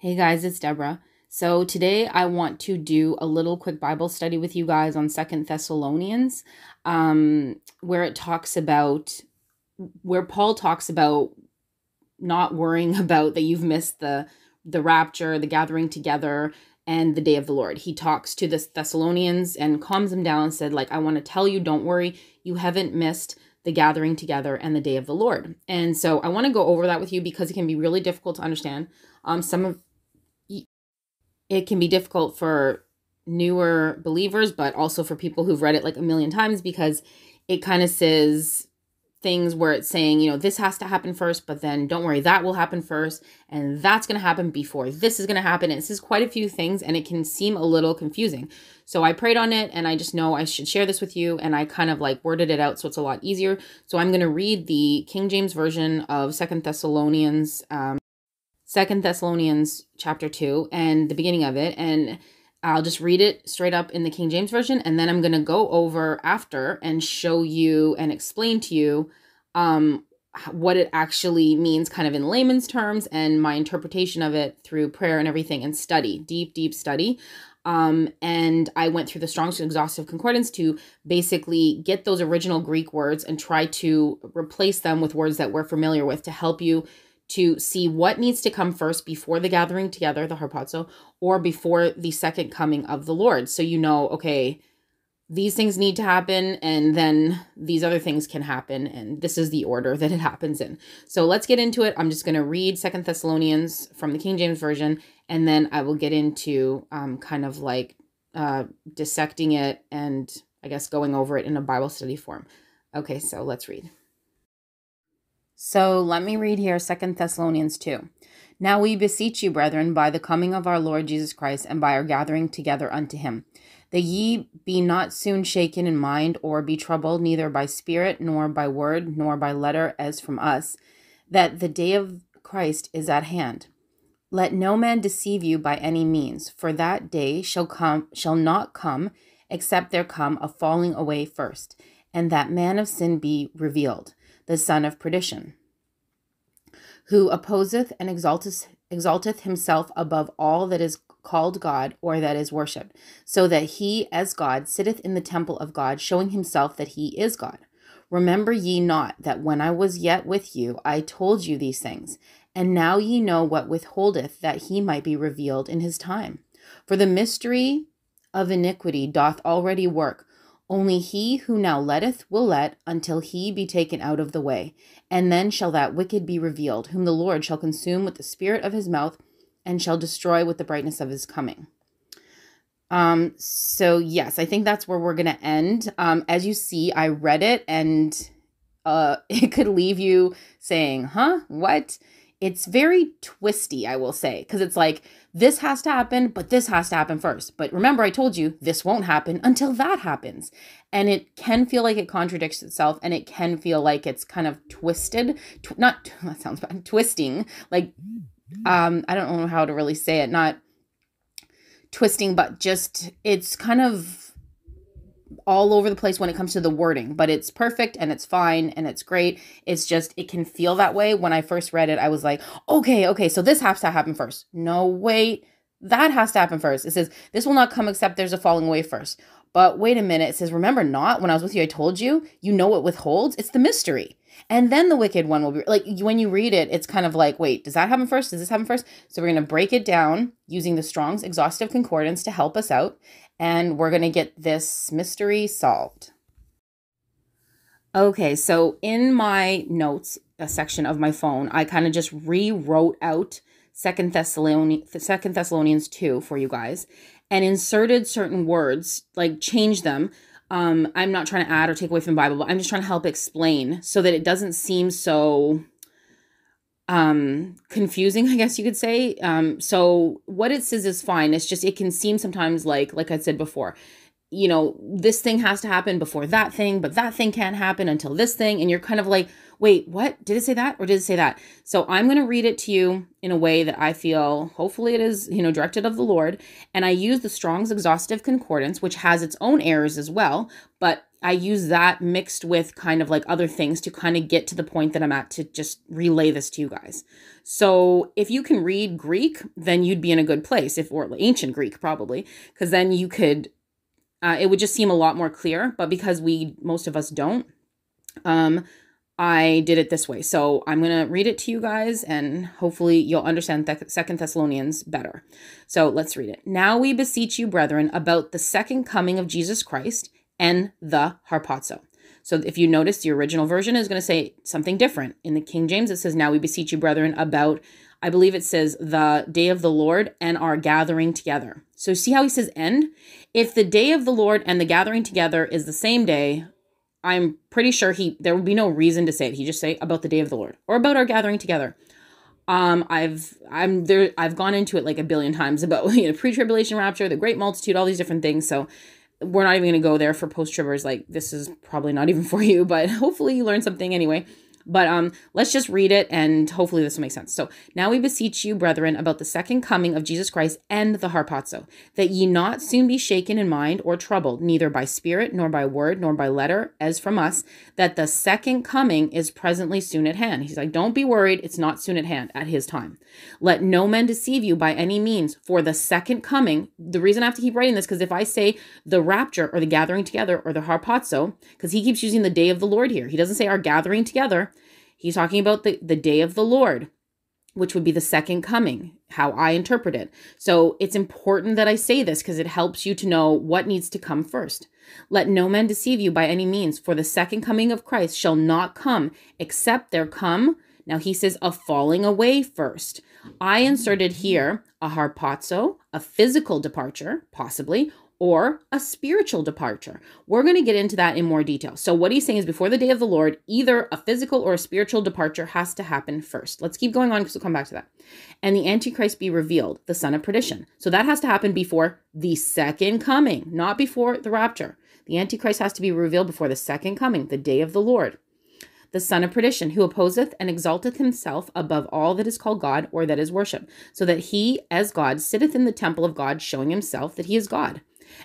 Hey guys, it's Deborah. So today I want to do a little quick Bible study with you guys on Second Thessalonians, um, where it talks about where Paul talks about not worrying about that you've missed the the rapture, the gathering together, and the day of the Lord. He talks to the Thessalonians and calms them down and said, like, I want to tell you, don't worry, you haven't missed the gathering together and the day of the Lord. And so I want to go over that with you because it can be really difficult to understand. Um, some of it can be difficult for newer believers, but also for people who've read it like a million times because it kind of says things where it's saying, you know, this has to happen first, but then don't worry, that will happen first, and that's going to happen before this is going to happen. And it says quite a few things, and it can seem a little confusing. So I prayed on it, and I just know I should share this with you, and I kind of like worded it out so it's a lot easier. So I'm going to read the King James Version of Second Thessalonians, um, Second Thessalonians chapter 2, and the beginning of it, and I'll just read it straight up in the King James Version, and then I'm going to go over after and show you and explain to you um, what it actually means, kind of in layman's terms, and my interpretation of it through prayer and everything, and study, deep, deep study. Um, and I went through the Strong's Exhaustive Concordance to basically get those original Greek words and try to replace them with words that we're familiar with to help you to see what needs to come first before the gathering together, the harpazo, or before the second coming of the Lord. So you know, okay, these things need to happen and then these other things can happen and this is the order that it happens in. So let's get into it. I'm just going to read Second Thessalonians from the King James Version and then I will get into um, kind of like uh, dissecting it and I guess going over it in a Bible study form. Okay, so let's read. So let me read here Second Thessalonians 2. Now we beseech you, brethren, by the coming of our Lord Jesus Christ and by our gathering together unto him, that ye be not soon shaken in mind or be troubled neither by spirit nor by word nor by letter as from us, that the day of Christ is at hand. Let no man deceive you by any means, for that day shall come shall not come except there come a falling away first, and that man of sin be revealed the son of perdition, who opposeth and exalteth, exalteth himself above all that is called God or that is worshipped, so that he, as God, sitteth in the temple of God, showing himself that he is God. Remember ye not that when I was yet with you, I told you these things, and now ye know what withholdeth that he might be revealed in his time. For the mystery of iniquity doth already work. Only he who now letteth will let until he be taken out of the way. And then shall that wicked be revealed, whom the Lord shall consume with the spirit of his mouth and shall destroy with the brightness of his coming. Um, so yes, I think that's where we're gonna end. Um, as you see, I read it and uh it could leave you saying, huh, what? It's very twisty, I will say, because it's like this has to happen, but this has to happen first. But remember, I told you this won't happen until that happens. And it can feel like it contradicts itself and it can feel like it's kind of twisted. Tw- not, that sounds bad, twisting. Like, um, I don't know how to really say it. Not twisting, but just it's kind of all over the place when it comes to the wording, but it's perfect and it's fine and it's great. It's just, it can feel that way. When I first read it, I was like, okay, okay, so this has to happen first. No, wait, that has to happen first. It says, this will not come except there's a falling away first. But wait a minute, it says, remember not when I was with you, I told you, you know what withholds? It's the mystery. And then the wicked one will be like when you read it, it's kind of like, wait, does that happen first? Does this happen first? So we're going to break it down using the Strong's exhaustive concordance to help us out and we're going to get this mystery solved. Okay, so in my notes a section of my phone, I kind of just rewrote out Second Thessalonians, Thessalonians 2 for you guys and inserted certain words, like change them. Um, I'm not trying to add or take away from the Bible, but I'm just trying to help explain so that it doesn't seem so um confusing i guess you could say. Um so what it says is fine. It's just it can seem sometimes like like i said before you know this thing has to happen before that thing but that thing can't happen until this thing. And you're kind of like wait what? Did it say that or did it say that? So i'm going to read it to you in a way that i feel hopefully it is you know directed of the lord. And i use the strong's exhaustive concordance which has its own errors as well but I use that mixed with kind of like other things to kind of get to the point that I'm at to just relay this to you guys. So if you can read Greek, then you'd be in a good place, if or ancient Greek probably, because then you could. Uh, it would just seem a lot more clear. But because we most of us don't, um, I did it this way. So I'm going to read it to you guys and hopefully you'll understand Second Thessalonians better. So let's read it. Now we beseech you, brethren, about the second coming of Jesus Christ and the harpazo. So if you notice, the original version is going to say something different. In the King James, it says, Now we beseech you, brethren, about, I believe it says, the day of the Lord and our gathering together. So see how he says end? If the day of the Lord and the gathering together is the same day, I'm pretty sure he there would be no reason to say it. He just say about the day of the Lord or about our gathering together. Um, I've I'm there. I've gone into it like a billion times about you know pre-tribulation rapture, the great multitude, all these different things. So we're not even going to go there for post-tribbers. Like this is probably not even for you, but hopefully you learned something anyway. But um, let's just read it and hopefully this will make sense. So now we beseech you, brethren, about the second coming of Jesus Christ and the harpazo, that ye not soon be shaken in mind or troubled, neither by spirit, nor by word, nor by letter, as from us, that the second coming is presently soon at hand. He's like, don't be worried, it's not soon at hand, at his time. Let no man deceive you by any means, for the second coming, the reason I have to keep writing this, because if I say the rapture or the gathering together or the harpazo, because he keeps using the day of the Lord here, he doesn't say our gathering together He's talking about the, the day of the Lord, which would be the second coming, how I interpret it. So it's important that I say this because it helps you to know what needs to come first. Let no man deceive you by any means, for the second coming of Christ shall not come except there come. Now he says a falling away first. I inserted here a harpazo, a physical departure, possibly, or a spiritual departure. We're going to get into that in more detail. So, what he's saying is before the day of the Lord, either a physical or a spiritual departure has to happen first. Let's keep going on because we'll come back to that. And the Antichrist be revealed, the son of perdition. So, that has to happen before the second coming, not before the rapture. The Antichrist has to be revealed before the second coming, the day of the Lord. The son of perdition, who opposeth and exalteth himself above all that is called God or that is worship, so that he, as God, sitteth in the temple of God, showing himself that he is God.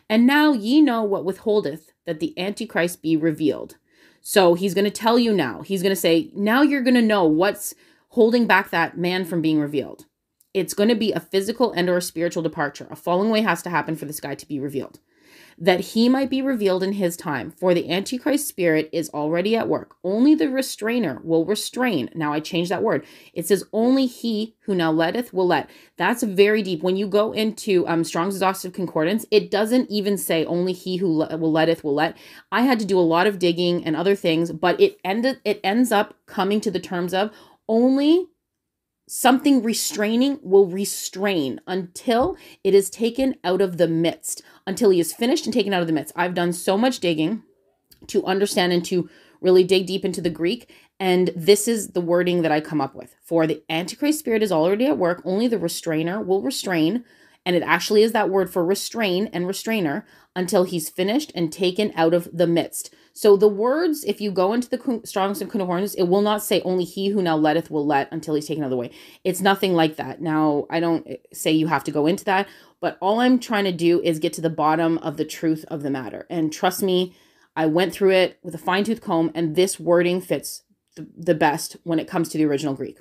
And now ye know what withholdeth that the Antichrist be revealed. So he's going to tell you now. He's going to say, now you're going to know what's holding back that man from being revealed. It's going to be a physical and or spiritual departure. A falling away has to happen for this guy to be revealed that he might be revealed in his time. For the Antichrist spirit is already at work. Only the restrainer will restrain. Now I change that word. It says, only he who now letteth will let. That's very deep. When you go into um, Strong's Exhaustive Concordance, it doesn't even say only he who le- will letteth will let. I had to do a lot of digging and other things, but it ended. It ends up coming to the terms of only something restraining will restrain until it is taken out of the midst, until he is finished and taken out of the midst. I've done so much digging to understand and to really dig deep into the Greek. And this is the wording that I come up with. For the Antichrist spirit is already at work, only the restrainer will restrain. And it actually is that word for restrain and restrainer until he's finished and taken out of the midst. So the words, if you go into the Strong's and Concordance, it will not say only he who now letteth will let until he's taken out of the way. It's nothing like that. Now, I don't say you have to go into that, but all I'm trying to do is get to the bottom of the truth of the matter. And trust me, I went through it with a fine tooth comb, and this wording fits the, the best when it comes to the original Greek.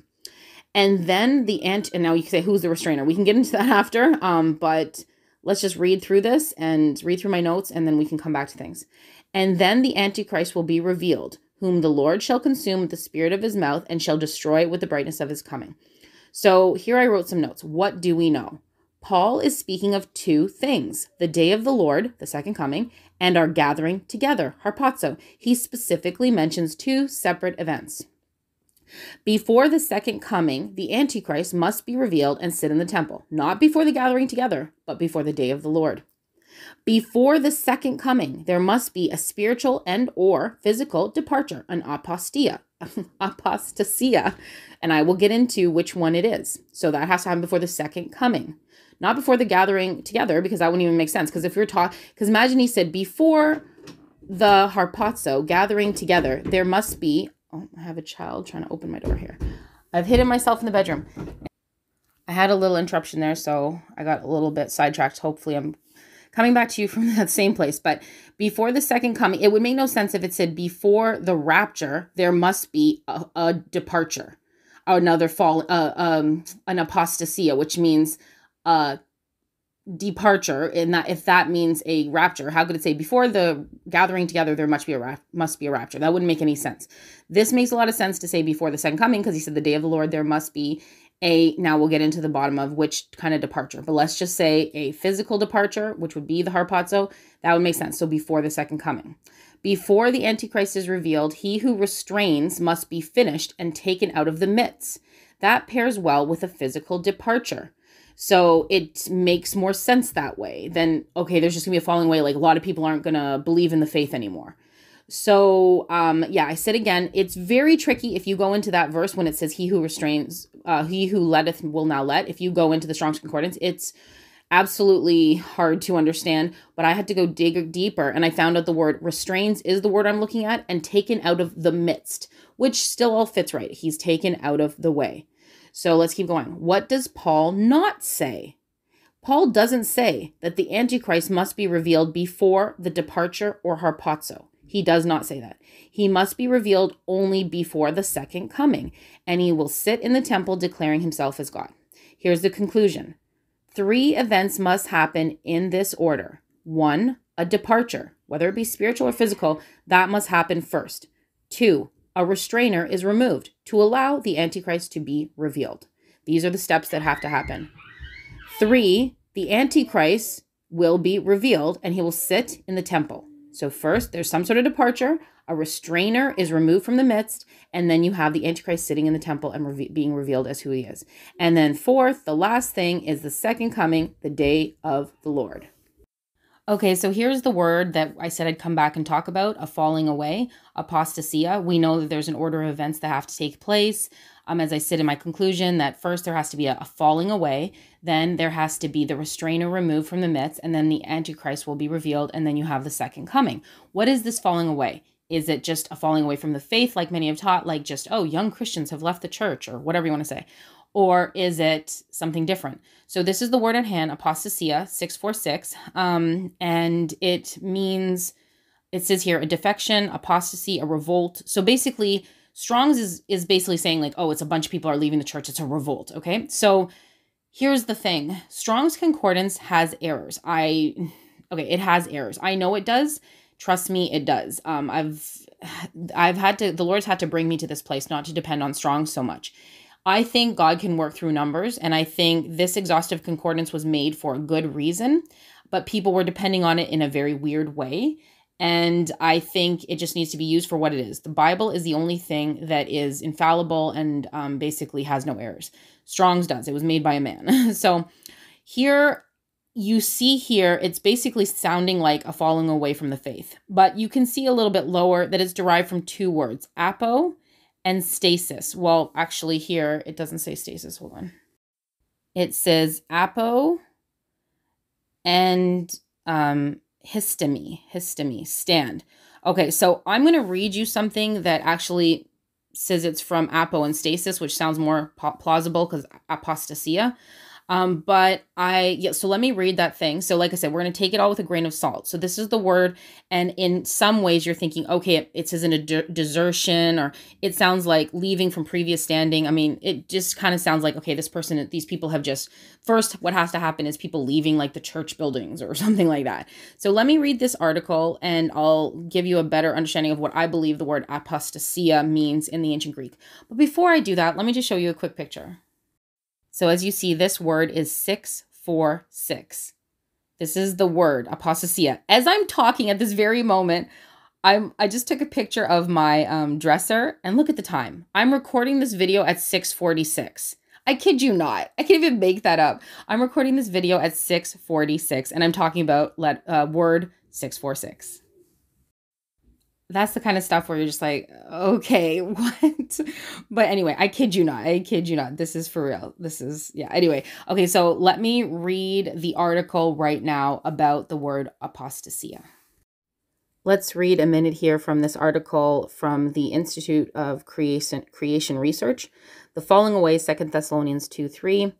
And then the ant, and now you can say who's the restrainer. We can get into that after, um, but let's just read through this and read through my notes, and then we can come back to things. And then the Antichrist will be revealed, whom the Lord shall consume with the spirit of his mouth and shall destroy with the brightness of his coming. So here I wrote some notes. What do we know? Paul is speaking of two things the day of the Lord, the second coming, and our gathering together, harpazo. He specifically mentions two separate events. Before the second coming, the Antichrist must be revealed and sit in the temple, not before the gathering together, but before the day of the Lord. Before the second coming, there must be a spiritual and or physical departure, an apostia, apostasia, and I will get into which one it is. So that has to happen before the second coming, not before the gathering together, because that wouldn't even make sense. Because if you're taught, because imagine he said before the harpazo gathering together, there must be. Oh, I have a child trying to open my door here. I've hidden myself in the bedroom. I had a little interruption there, so I got a little bit sidetracked. Hopefully, I'm coming back to you from that same place, but before the second coming, it would make no sense if it said before the rapture, there must be a, a departure, another fall, uh, um, an apostasia, which means uh, departure. And that if that means a rapture how could it say before the gathering together there must be a ra- must be a rapture? That wouldn't make any sense. This makes a lot of sense to say before the second coming because he said the day of the lord there must be a now we'll get into the bottom of which kind of departure but let's just say a physical departure which would be the harpazo that would make sense so before the second coming before the antichrist is revealed he who restrains must be finished and taken out of the midst that pairs well with a physical departure so it makes more sense that way than, okay, there's just gonna be a falling away. Like a lot of people aren't gonna believe in the faith anymore. So, um, yeah, I said again, it's very tricky if you go into that verse when it says, He who restrains, uh, he who letteth will now let. If you go into the Strong's Concordance, it's absolutely hard to understand. But I had to go dig deeper and I found out the word restrains is the word I'm looking at and taken out of the midst, which still all fits right. He's taken out of the way. So let's keep going. What does Paul not say? Paul doesn't say that the Antichrist must be revealed before the departure or harpazo. He does not say that. He must be revealed only before the second coming, and he will sit in the temple declaring himself as God. Here's the conclusion three events must happen in this order. One, a departure, whether it be spiritual or physical, that must happen first. Two, a restrainer is removed to allow the Antichrist to be revealed. These are the steps that have to happen. Three, the Antichrist will be revealed and he will sit in the temple. So, first, there's some sort of departure, a restrainer is removed from the midst, and then you have the Antichrist sitting in the temple and re- being revealed as who he is. And then, fourth, the last thing is the second coming, the day of the Lord. Okay, so here's the word that I said I'd come back and talk about a falling away, apostasia. We know that there's an order of events that have to take place. Um, as I said in my conclusion, that first there has to be a, a falling away, then there has to be the restrainer removed from the midst, and then the Antichrist will be revealed, and then you have the second coming. What is this falling away? Is it just a falling away from the faith, like many have taught, like just, oh, young Christians have left the church, or whatever you want to say? Or is it something different? So this is the word at hand, apostasia, 646, um, and it means, it says here, a defection, apostasy, a revolt. So basically, Strong's is, is basically saying like, oh, it's a bunch of people are leaving the church. It's a revolt, okay? So here's the thing. Strong's Concordance has errors. I, okay, it has errors. I know it does. Trust me, it does. Um, I've, I've had to, the Lord's had to bring me to this place not to depend on Strong so much I think God can work through numbers, and I think this exhaustive concordance was made for a good reason, but people were depending on it in a very weird way. And I think it just needs to be used for what it is. The Bible is the only thing that is infallible and um, basically has no errors. Strong's does. It was made by a man. so here you see here, it's basically sounding like a falling away from the faith. But you can see a little bit lower that it's derived from two words apo and stasis. Well, actually, here it doesn't say stasis. Hold on. It says apo and um, histemi, histemi, stand. Okay, so I'm going to read you something that actually says it's from apo and stasis, which sounds more plausible because apostasia. Um, but I, yeah, so let me read that thing. So, like I said, we're going to take it all with a grain of salt. So, this is the word. And in some ways, you're thinking, okay, it, it says in a de- desertion, or it sounds like leaving from previous standing. I mean, it just kind of sounds like, okay, this person, these people have just, first, what has to happen is people leaving like the church buildings or something like that. So, let me read this article and I'll give you a better understanding of what I believe the word apostasia means in the ancient Greek. But before I do that, let me just show you a quick picture. So as you see, this word is 646. This is the word apostasia. As I'm talking at this very moment, I'm I just took a picture of my um, dresser and look at the time. I'm recording this video at 646. I kid you not. I can't even make that up. I'm recording this video at 646 and I'm talking about let uh, word 646 that's the kind of stuff where you're just like, okay, what? but anyway, I kid you not. I kid you not. This is for real. This is, yeah. Anyway, okay, so let me read the article right now about the word apostasia. Let's read a minute here from this article from the Institute of Creation, Creation Research. The falling away, 2 Thessalonians 2 3.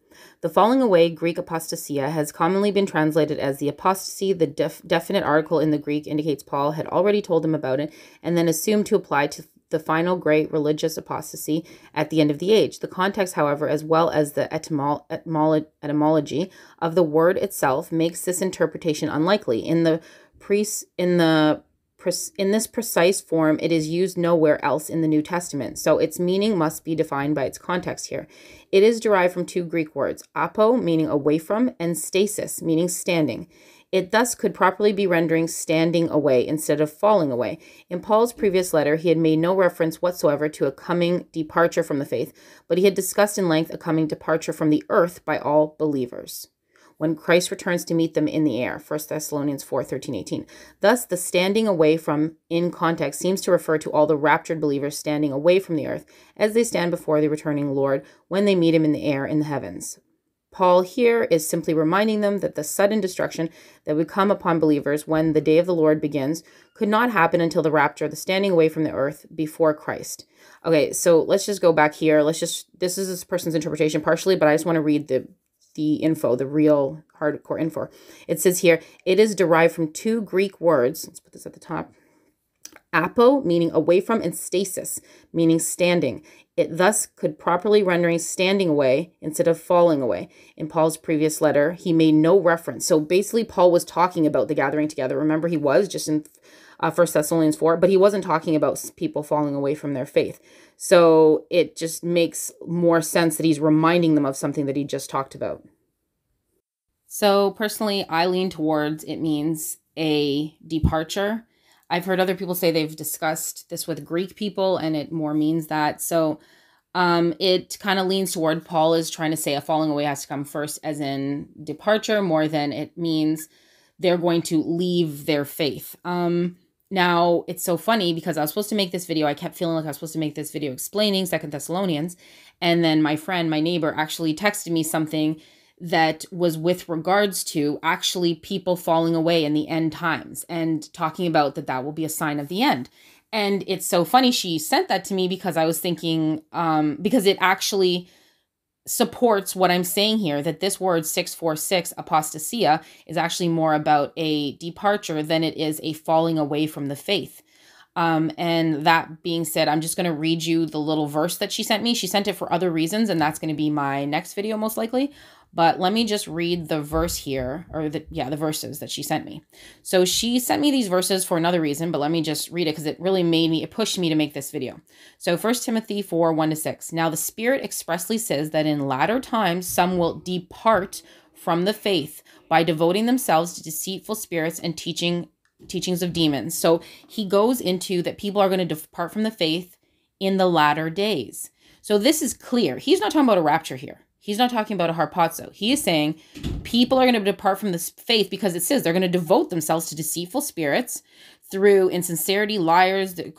The falling away, Greek apostasia, has commonly been translated as the apostasy. The def- definite article in the Greek indicates Paul had already told him about it and then assumed to apply to the final great religious apostasy at the end of the age. The context, however, as well as the etymolo- etymolo- etymology of the word itself, makes this interpretation unlikely. In the pre- in the in this precise form, it is used nowhere else in the New Testament, so its meaning must be defined by its context here. It is derived from two Greek words, apo, meaning away from, and stasis, meaning standing. It thus could properly be rendering standing away instead of falling away. In Paul's previous letter, he had made no reference whatsoever to a coming departure from the faith, but he had discussed in length a coming departure from the earth by all believers when Christ returns to meet them in the air. 1 Thessalonians 4 13, 18. Thus, the standing away from in context seems to refer to all the raptured believers standing away from the earth as they stand before the returning Lord when they meet him in the air in the heavens. Paul here is simply reminding them that the sudden destruction that would come upon believers when the day of the Lord begins could not happen until the rapture, the standing away from the earth before Christ. Okay, so let's just go back here. Let's just, this is this person's interpretation partially, but I just want to read the the info, the real hardcore info. It says here, it is derived from two Greek words. Let's put this at the top. Apo, meaning away from, and stasis, meaning standing. It thus could properly rendering standing away instead of falling away. In Paul's previous letter, he made no reference. So basically, Paul was talking about the gathering together. Remember, he was just in uh, 1 Thessalonians 4, but he wasn't talking about people falling away from their faith. So it just makes more sense that he's reminding them of something that he just talked about. So personally, I lean towards it means a departure I've heard other people say they've discussed this with Greek people and it more means that. So um, it kind of leans toward Paul is trying to say a falling away has to come first, as in departure, more than it means they're going to leave their faith. Um, now it's so funny because I was supposed to make this video. I kept feeling like I was supposed to make this video explaining Second Thessalonians, and then my friend, my neighbor, actually texted me something that was with regards to actually people falling away in the end times and talking about that that will be a sign of the end. And it's so funny she sent that to me because I was thinking, um, because it actually supports what I'm saying here that this word 646 apostasia is actually more about a departure than it is a falling away from the faith. Um, and that being said, I'm just going to read you the little verse that she sent me. She sent it for other reasons, and that's going to be my next video, most likely. But let me just read the verse here, or the yeah, the verses that she sent me. So she sent me these verses for another reason, but let me just read it because it really made me, it pushed me to make this video. So First Timothy 4, 1 to 6. Now the Spirit expressly says that in latter times some will depart from the faith by devoting themselves to deceitful spirits and teaching teachings of demons. So he goes into that people are going to depart from the faith in the latter days. So this is clear. He's not talking about a rapture here. He's not talking about a harpazo. He is saying people are going to depart from this faith because it says they're going to devote themselves to deceitful spirits through insincerity, liars, their,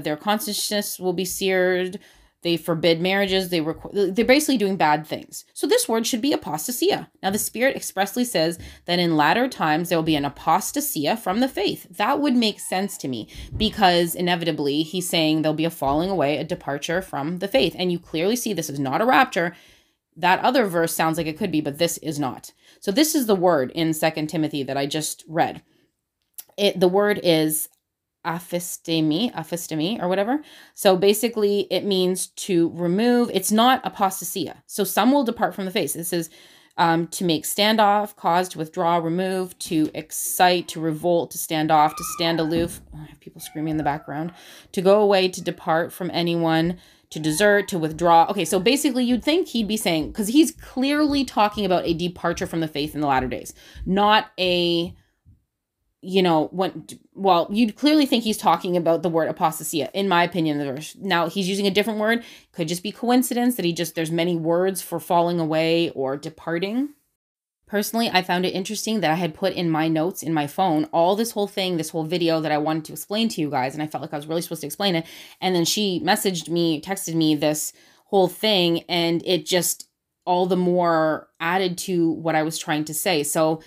their consciousness will be seared. They forbid marriages. They requ- they're basically doing bad things. So this word should be apostasia. Now the Spirit expressly says that in latter times there will be an apostasia from the faith. That would make sense to me because inevitably he's saying there'll be a falling away, a departure from the faith. And you clearly see this is not a rapture that other verse sounds like it could be, but this is not. So this is the word in Second Timothy that I just read. It the word is aphistemi, aphistemi, or whatever. So basically, it means to remove. It's not apostasia. So some will depart from the faith. This is um, to make standoff, cause to withdraw, remove, to excite, to revolt, to stand off, to stand aloof. Oh, I have people screaming in the background. To go away, to depart from anyone, to desert, to withdraw. Okay, so basically, you'd think he'd be saying, because he's clearly talking about a departure from the faith in the latter days, not a, you know, when, well, you'd clearly think he's talking about the word apostasia, in my opinion, the verse. Now, he's using a different word. Could just be coincidence that he just, there's many words for falling away or departing. Personally, I found it interesting that I had put in my notes in my phone all this whole thing, this whole video that I wanted to explain to you guys, and I felt like I was really supposed to explain it. And then she messaged me, texted me this whole thing, and it just all the more added to what I was trying to say. So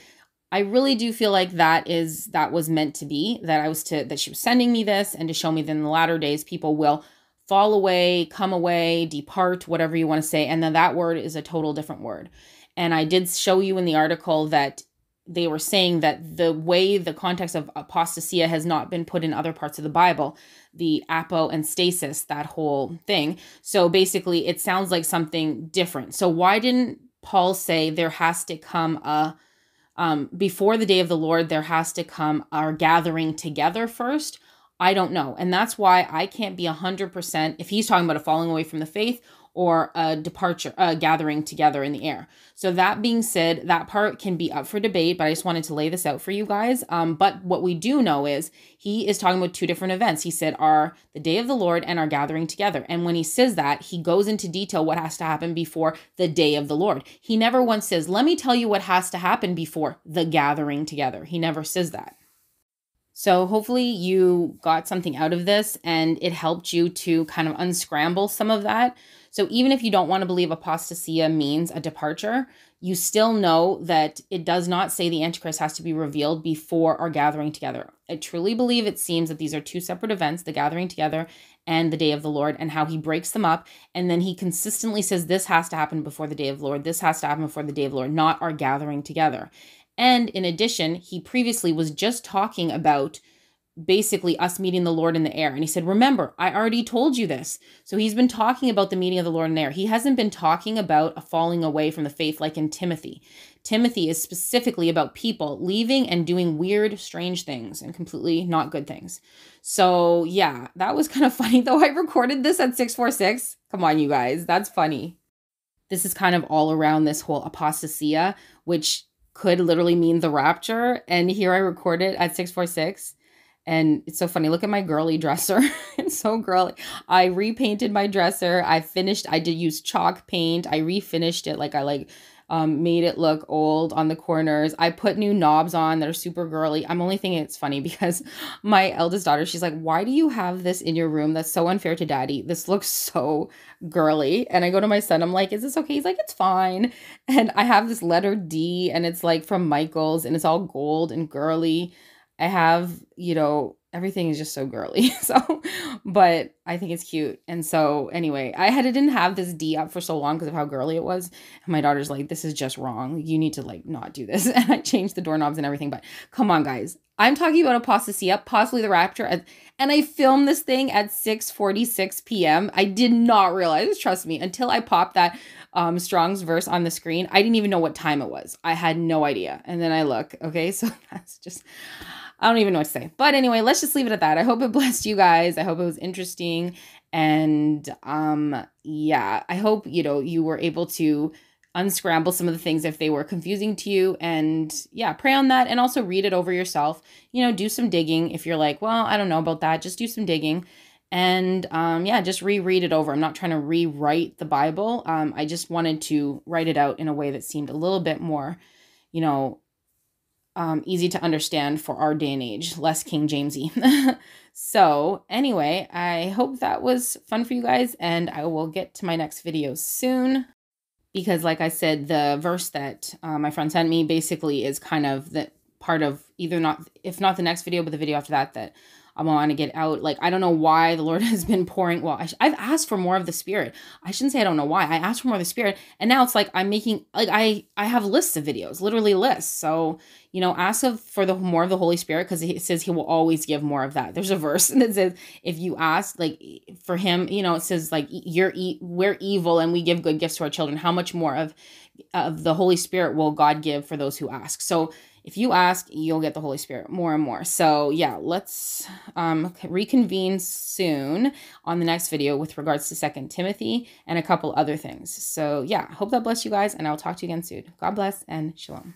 I really do feel like that is that was meant to be that I was to that she was sending me this and to show me that in the latter days people will fall away, come away, depart, whatever you want to say, and then that word is a total different word. And I did show you in the article that they were saying that the way the context of apostasia has not been put in other parts of the Bible, the apo and stasis, that whole thing. So basically, it sounds like something different. So why didn't Paul say there has to come a um, before the day of the Lord, there has to come our gathering together first. I don't know. And that's why I can't be 100% if he's talking about a falling away from the faith or a departure, a gathering together in the air. So, that being said, that part can be up for debate, but I just wanted to lay this out for you guys. Um, but what we do know is he is talking about two different events. He said, Are the day of the Lord and our gathering together. And when he says that, he goes into detail what has to happen before the day of the Lord. He never once says, Let me tell you what has to happen before the gathering together. He never says that. So, hopefully, you got something out of this and it helped you to kind of unscramble some of that. So, even if you don't want to believe apostasia means a departure, you still know that it does not say the Antichrist has to be revealed before our gathering together. I truly believe it seems that these are two separate events the gathering together and the day of the Lord, and how he breaks them up. And then he consistently says, This has to happen before the day of the Lord. This has to happen before the day of the Lord, not our gathering together. And in addition, he previously was just talking about basically us meeting the Lord in the air. And he said, Remember, I already told you this. So he's been talking about the meeting of the Lord in the air. He hasn't been talking about a falling away from the faith like in Timothy. Timothy is specifically about people leaving and doing weird, strange things and completely not good things. So yeah, that was kind of funny though. I recorded this at 646. Come on, you guys. That's funny. This is kind of all around this whole apostasia, which could literally mean the rapture. And here I record it at 646. And it's so funny. Look at my girly dresser. it's so girly. I repainted my dresser. I finished, I did use chalk paint. I refinished it. Like I like um, made it look old on the corners. I put new knobs on that are super girly. I'm only thinking it's funny because my eldest daughter, she's like, Why do you have this in your room? That's so unfair to daddy. This looks so girly. And I go to my son, I'm like, Is this okay? He's like, It's fine. And I have this letter D and it's like from Michaels and it's all gold and girly. I have, you know, everything is just so girly. So, but I think it's cute. And so, anyway, I had didn't have this D up for so long because of how girly it was. And my daughter's like, "This is just wrong. You need to like not do this." And I changed the doorknobs and everything. But come on, guys, I'm talking about apostasia, possibly the rapture, and I filmed this thing at 6:46 p.m. I did not realize, trust me, until I popped that um, Strong's verse on the screen. I didn't even know what time it was. I had no idea. And then I look. Okay, so that's just. I don't even know what to say. But anyway, let's just leave it at that. I hope it blessed you guys. I hope it was interesting. And um yeah, I hope, you know, you were able to unscramble some of the things if they were confusing to you and yeah pray on that and also read it over yourself you know do some digging if you're like well i don't know about that just do some digging and um, yeah just reread it over i'm not trying to rewrite the bible um, i just wanted to write it out in a way that seemed a little bit more you know um, easy to understand for our day and age, less King Jamesy. so anyway, I hope that was fun for you guys, and I will get to my next video soon. Because, like I said, the verse that uh, my friend sent me basically is kind of the part of either not, if not the next video, but the video after that that I want to get out. Like, I don't know why the Lord has been pouring. Well, I, have asked for more of the Spirit. I shouldn't say I don't know why. I asked for more of the Spirit, and now it's like I'm making like I I have lists of videos, literally lists. So you know, ask for the more of the Holy Spirit because it says He will always give more of that. There's a verse that says if you ask like for Him, you know, it says like you're e- we're evil and we give good gifts to our children. How much more of of the Holy Spirit will God give for those who ask? So if you ask, you'll get the Holy Spirit more and more. So yeah, let's um, reconvene soon on the next video with regards to Second Timothy and a couple other things. So yeah, hope that bless you guys, and I'll talk to you again soon. God bless and shalom.